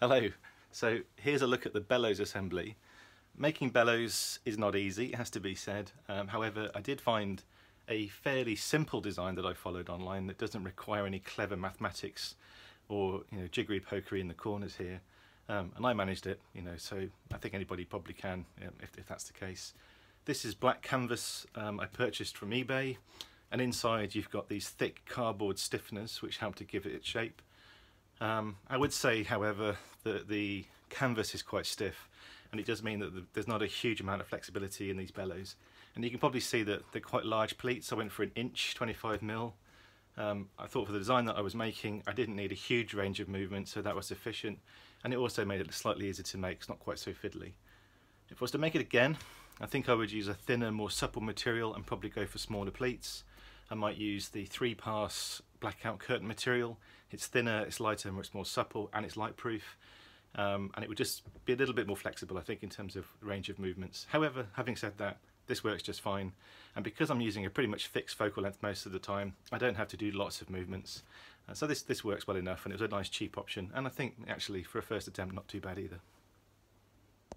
Hello. So here's a look at the bellows assembly. Making bellows is not easy, it has to be said. Um, however, I did find a fairly simple design that I followed online that doesn't require any clever mathematics or you know jiggery pokery in the corners here. Um, and I managed it, you know, so I think anybody probably can if, if that's the case. This is black canvas um, I purchased from eBay and inside you've got these thick cardboard stiffeners which help to give it its shape. Um, I would say, however, that the canvas is quite stiff and it does mean that the, there's not a huge amount of flexibility in these bellows. And you can probably see that they're quite large pleats. I went for an inch, 25 mil. Um, I thought for the design that I was making, I didn't need a huge range of movement, so that was sufficient. And it also made it slightly easier to make, it's not quite so fiddly. If I was to make it again, I think I would use a thinner, more supple material and probably go for smaller pleats. I might use the three pass blackout curtain material. It's thinner, it's lighter, it's more supple, and it's light proof. Um, and it would just be a little bit more flexible, I think, in terms of range of movements. However, having said that, this works just fine. And because I'm using a pretty much fixed focal length most of the time, I don't have to do lots of movements. Uh, so this, this works well enough, and it was a nice cheap option. And I think, actually, for a first attempt, not too bad either.